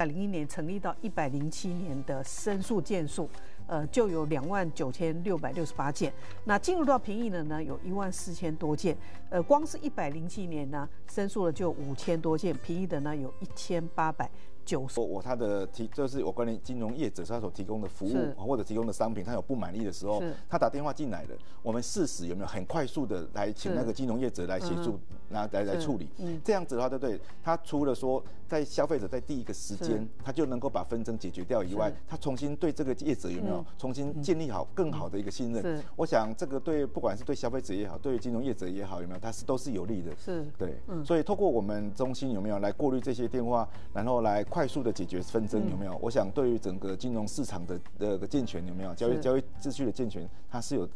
百零一年成立到一百零七年的申诉件数，呃，就有两万九千六百六十八件。那进入到评议的呢，有一万四千多件。呃，光是一百零七年呢，申诉了就五千多件，评议的呢有一千八百。我我他的提就是我关于金融业者他所提供的服务或者提供的商品，他有不满意的时候，他打电话进来了，我们事实有没有很快速的来请那个金融业者来协助，来来来处理，嗯这样子的话，对不对？他除了说在消费者在第一个时间，他就能够把纷争解决掉以外，他重新对这个业者有没有重新建立好更好的一个信任？我想这个对不管是对消费者也好，对金融业者也好，有没有？它是都是有利的。是，对，所以透过我们中心有没有来过滤这些电话，然后来快速的解决纷争有没有？我想对于整个金融市场的的健全有没有交易交易秩序的健全，它是有。